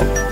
you